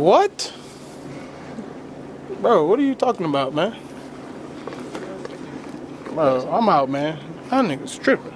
What? Bro, what are you talking about, man? Bro, I'm out, man. That nigga's tripping.